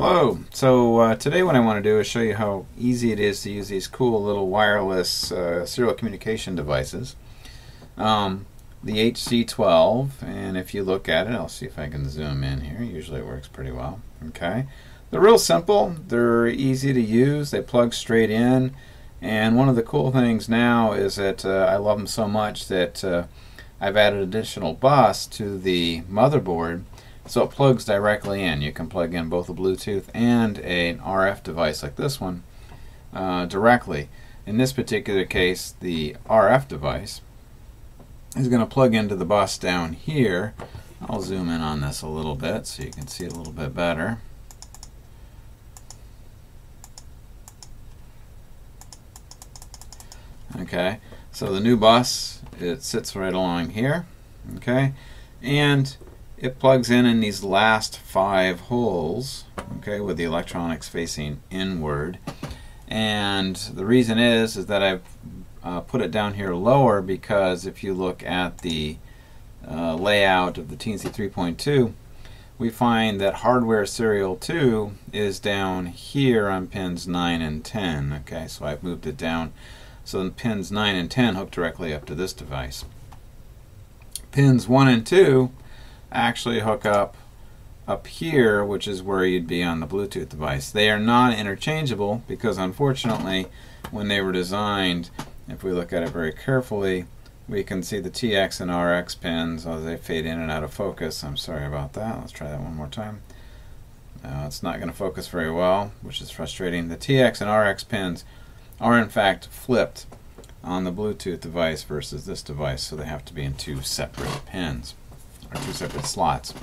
Hello. So uh, today what I want to do is show you how easy it is to use these cool little wireless uh, serial communication devices. Um, the HC12, and if you look at it, I'll see if I can zoom in here. Usually it works pretty well. Okay. They're real simple. They're easy to use. They plug straight in. And one of the cool things now is that uh, I love them so much that uh, I've added additional bus to the motherboard so it plugs directly in. You can plug in both a Bluetooth and an RF device like this one uh, directly. In this particular case, the RF device is going to plug into the bus down here. I'll zoom in on this a little bit so you can see it a little bit better. Okay, so the new bus, it sits right along here. Okay, and it plugs in in these last five holes, okay, with the electronics facing inward. And the reason is, is that I've uh, put it down here lower because if you look at the uh, layout of the Teensy 3.2, we find that hardware serial 2 is down here on pins 9 and 10. Okay, so I've moved it down so pins 9 and 10 hook directly up to this device. Pins 1 and 2 actually hook up up here, which is where you'd be on the Bluetooth device. They are not interchangeable because unfortunately when they were designed, if we look at it very carefully, we can see the TX and RX pins as they fade in and out of focus. I'm sorry about that. Let's try that one more time. Uh, it's not going to focus very well, which is frustrating. The TX and RX pins are in fact flipped on the Bluetooth device versus this device, so they have to be in two separate pins or two separate slots.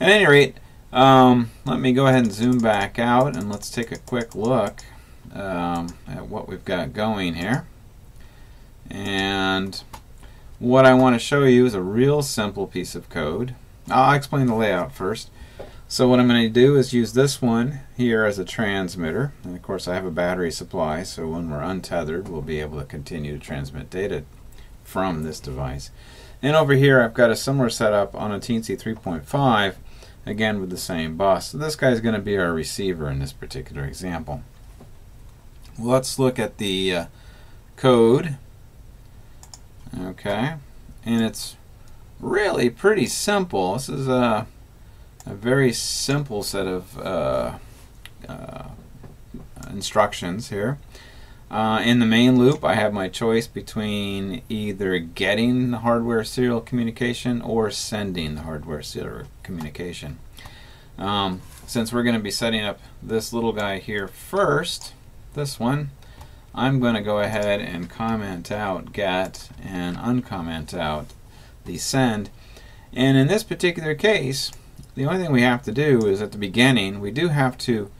At any rate, um, let me go ahead and zoom back out and let's take a quick look um, at what we've got going here. And what I want to show you is a real simple piece of code. I'll explain the layout first. So what I'm going to do is use this one here as a transmitter. And of course I have a battery supply, so when we're untethered we'll be able to continue to transmit data from this device. And over here I've got a similar setup on a Teensy 3.5 again with the same bus. So this guy is going to be our receiver in this particular example. Let's look at the uh, code. Okay, and it's really pretty simple. This is a, a very simple set of uh, uh, instructions here. Uh, in the main loop, I have my choice between either getting the hardware serial communication or sending the hardware serial communication. Um, since we're going to be setting up this little guy here first, this one, I'm going to go ahead and comment out get and uncomment out the send. And in this particular case, the only thing we have to do is at the beginning, we do have to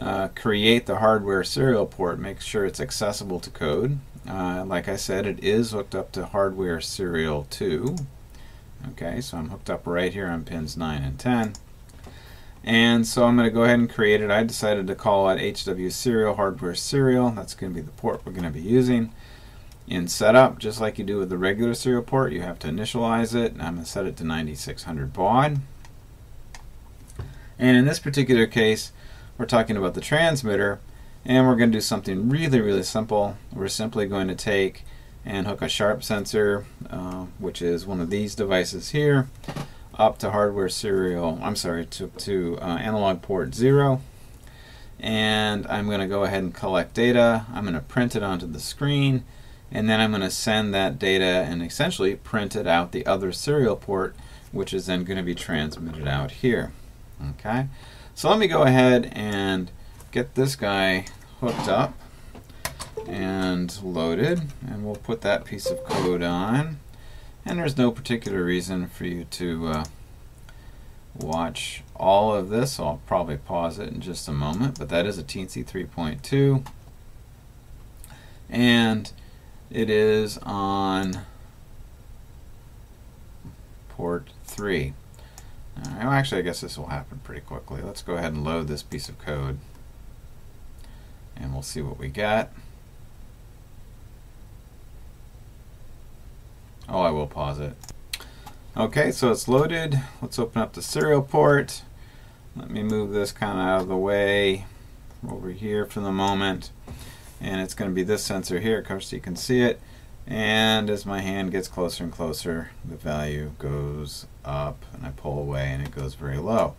uh, create the hardware serial port, make sure it's accessible to code. Uh, like I said, it is hooked up to hardware serial 2. Okay, so I'm hooked up right here on pins 9 and 10. And so I'm going to go ahead and create it. I decided to call it HW serial hardware serial. That's going to be the port we're going to be using. In setup, just like you do with the regular serial port, you have to initialize it. I'm going to set it to 9600 baud. And in this particular case, we're talking about the transmitter and we're going to do something really really simple. We're simply going to take and hook a sharp sensor uh, which is one of these devices here up to hardware serial I'm sorry to, to uh, analog port 0 and I'm going to go ahead and collect data. I'm going to print it onto the screen and then I'm going to send that data and essentially print it out the other serial port which is then going to be transmitted out here. Okay so let me go ahead and get this guy hooked up and loaded and we'll put that piece of code on. And there's no particular reason for you to uh, watch all of this. I'll probably pause it in just a moment but that is a Teensy 3.2 and it is on port 3 Right, well, actually, I guess this will happen pretty quickly. Let's go ahead and load this piece of code. And we'll see what we get. Oh, I will pause it. Okay, so it's loaded. Let's open up the serial port. Let me move this kind of out of the way over here for the moment. And it's going to be this sensor here, so you can see it. And as my hand gets closer and closer, the value goes up and I pull away and it goes very low.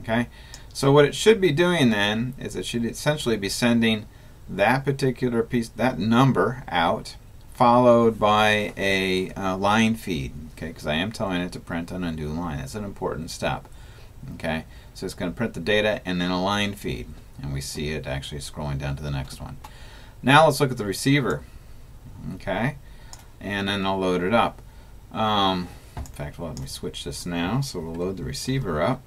Okay, so what it should be doing then is it should essentially be sending that particular piece, that number out, followed by a uh, line feed. Okay, because I am telling it to print an undo line. That's an important step. Okay, so it's going to print the data and then a line feed, and we see it actually scrolling down to the next one. Now let's look at the receiver. Okay, and then I'll load it up. Um, in fact, let me switch this now. So we'll load the receiver up.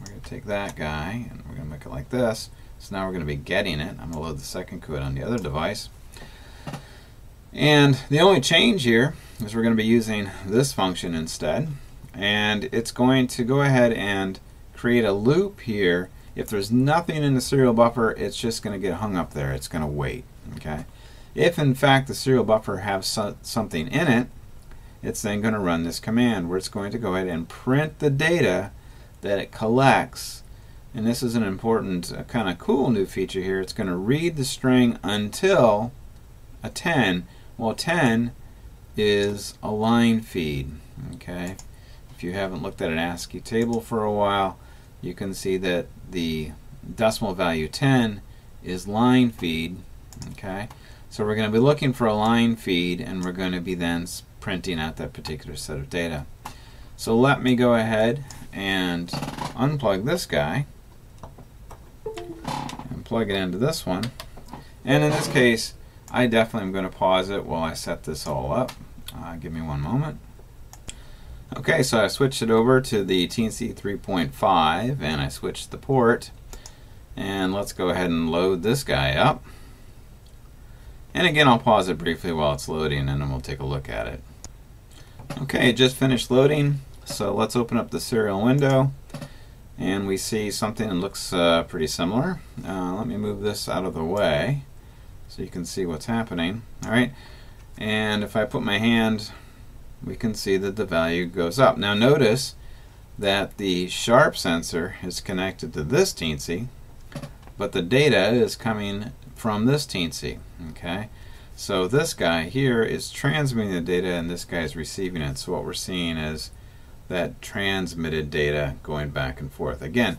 We're going to take that guy and we're going to make it like this. So now we're going to be getting it. I'm going to load the second code on the other device. And the only change here is we're going to be using this function instead. And it's going to go ahead and create a loop here. If there's nothing in the serial buffer, it's just going to get hung up there. It's going to wait. Okay. If in fact the serial buffer has so something in it, it's then going to run this command where it's going to go ahead and print the data that it collects. And this is an important uh, kind of cool new feature here. It's going to read the string until a 10. Well, 10 is a line feed. Okay. If you haven't looked at an ASCII table for a while, you can see that the decimal value 10 is line feed. Okay. So we're going to be looking for a line feed and we're going to be then printing out that particular set of data. So let me go ahead and unplug this guy and plug it into this one. And in this case, I definitely am going to pause it while I set this all up. Uh, give me one moment. Okay, so I switched it over to the Teensy 3.5 and I switched the port. And let's go ahead and load this guy up. And again, I'll pause it briefly while it's loading and then we'll take a look at it. Okay, it just finished loading. So let's open up the serial window and we see something that looks uh, pretty similar. Uh, let me move this out of the way so you can see what's happening. All right, and if I put my hand, we can see that the value goes up. Now notice that the sharp sensor is connected to this teensy, but the data is coming from this teensy. Okay, so this guy here is transmitting the data, and this guy is receiving it. So what we're seeing is that transmitted data going back and forth. Again,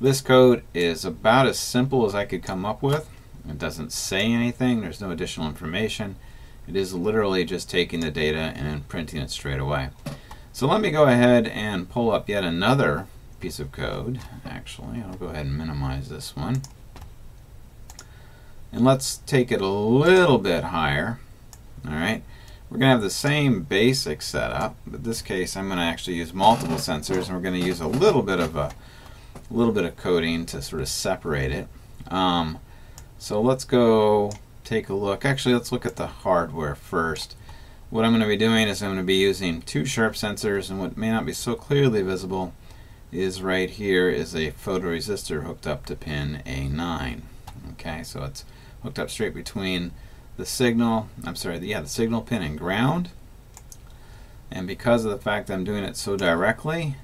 this code is about as simple as I could come up with. It doesn't say anything, there's no additional information. It is literally just taking the data and printing it straight away. So let me go ahead and pull up yet another piece of code. Actually, I'll go ahead and minimize this one. And let's take it a little bit higher. All right. We're going to have the same basic setup, but this case I'm going to actually use multiple sensors and we're going to use a little bit of a, a little bit of coding to sort of separate it. Um, so let's go take a look. Actually, let's look at the hardware first. What I'm going to be doing is I'm going to be using two sharp sensors and what may not be so clearly visible is right here is a photoresistor hooked up to pin A9. Okay, so it's hooked up straight between the signal, I'm sorry, the, yeah, the signal pin and ground. And because of the fact that I'm doing it so directly,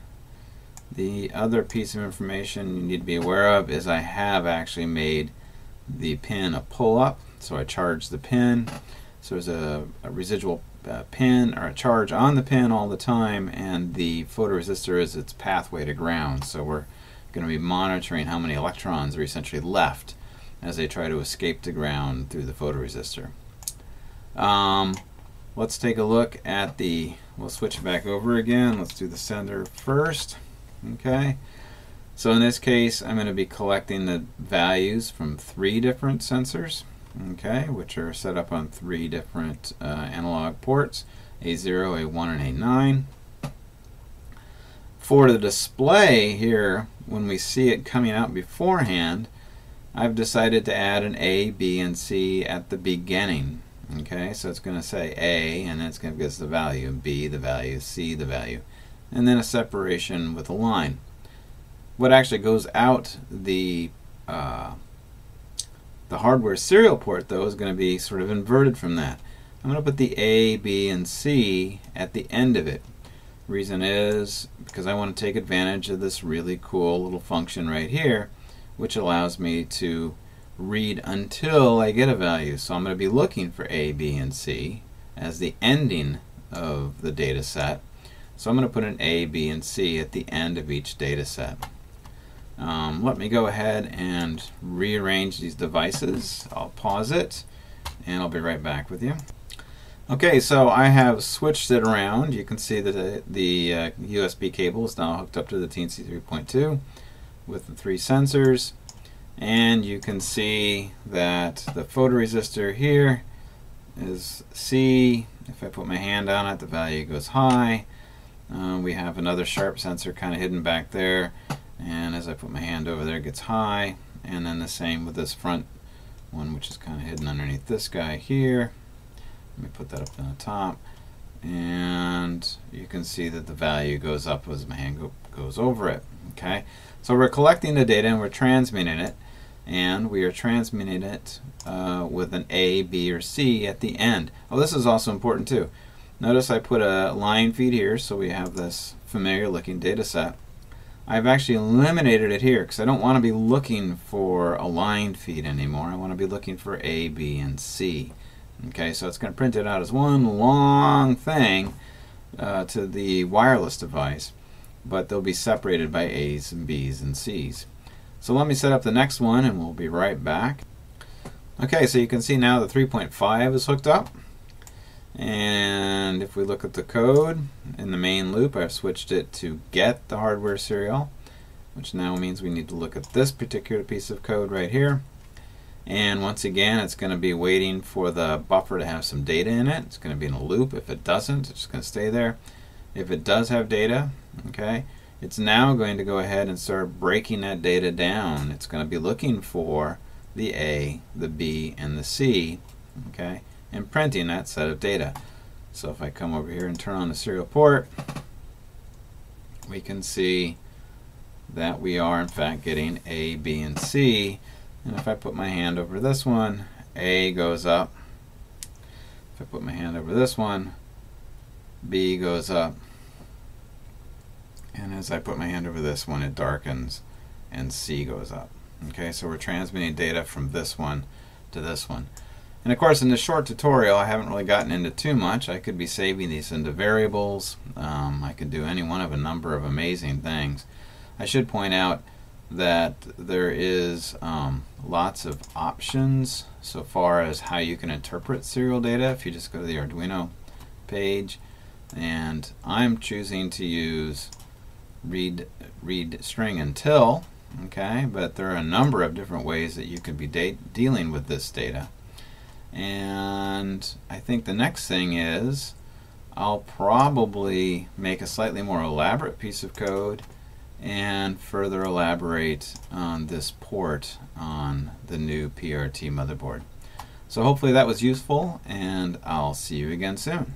the other piece of information you need to be aware of is I have actually made the pin a pull-up. So I charge the pin. So there's a, a residual uh, pin or a charge on the pin all the time, and the photoresistor is its pathway to ground. So we're going to be monitoring how many electrons are essentially left as they try to escape the ground through the photoresistor. Um, let's take a look at the, we'll switch it back over again. Let's do the sender first. Okay. So in this case, I'm going to be collecting the values from three different sensors, okay, which are set up on three different uh, analog ports, A0, A1, and A9. For the display here, when we see it coming out beforehand, I've decided to add an A, B, and C at the beginning. Okay, so it's going to say A, and then it's going to give us the value, B the value, C the value, and then a separation with a line. What actually goes out the uh, the hardware serial port, though, is going to be sort of inverted from that. I'm going to put the A, B, and C at the end of it. Reason is because I want to take advantage of this really cool little function right here, which allows me to read until I get a value. So I'm going to be looking for A, B, and C as the ending of the data set. So I'm going to put an A, B, and C at the end of each data set. Um, let me go ahead and rearrange these devices. I'll pause it and I'll be right back with you. Okay, so I have switched it around. You can see that the, the uh, USB cable is now hooked up to the Teensy 3.2 with the three sensors. And you can see that the photoresistor here is C. If I put my hand on it, the value goes high. Uh, we have another sharp sensor kind of hidden back there. And as I put my hand over there, it gets high. And then the same with this front one, which is kind of hidden underneath this guy here. Let me put that up on the top. And you can see that the value goes up as my hand go, goes over it. Okay, so we're collecting the data and we're transmitting it and we are transmitting it uh, with an A, B, or C at the end. Oh, this is also important too. Notice I put a line feed here, so we have this familiar looking data set. I've actually eliminated it here because I don't want to be looking for a line feed anymore. I want to be looking for A, B, and C. Okay, so it's going to print it out as one long thing uh, to the wireless device, but they'll be separated by A's and B's and C's. So let me set up the next one and we'll be right back. Okay, so you can see now the 3.5 is hooked up. And if we look at the code in the main loop, I've switched it to get the hardware serial, which now means we need to look at this particular piece of code right here. And once again, it's going to be waiting for the buffer to have some data in it. It's going to be in a loop. If it doesn't, it's just going to stay there. If it does have data, okay, it's now going to go ahead and start breaking that data down. It's going to be looking for the A, the B, and the C, okay, and printing that set of data. So if I come over here and turn on the serial port, we can see that we are in fact getting A, B, and C. And if I put my hand over this one, A goes up. If I put my hand over this one, B goes up. And as I put my hand over this one, it darkens and C goes up. Okay, so we're transmitting data from this one to this one. And of course, in this short tutorial, I haven't really gotten into too much. I could be saving these into variables. Um, I could do any one of a number of amazing things. I should point out that there is um, lots of options so far as how you can interpret serial data if you just go to the Arduino page. And I'm choosing to use read read string until okay but there are a number of different ways that you could be dealing with this data and I think the next thing is I'll probably make a slightly more elaborate piece of code and further elaborate on this port on the new PRT motherboard. So hopefully that was useful and I'll see you again soon.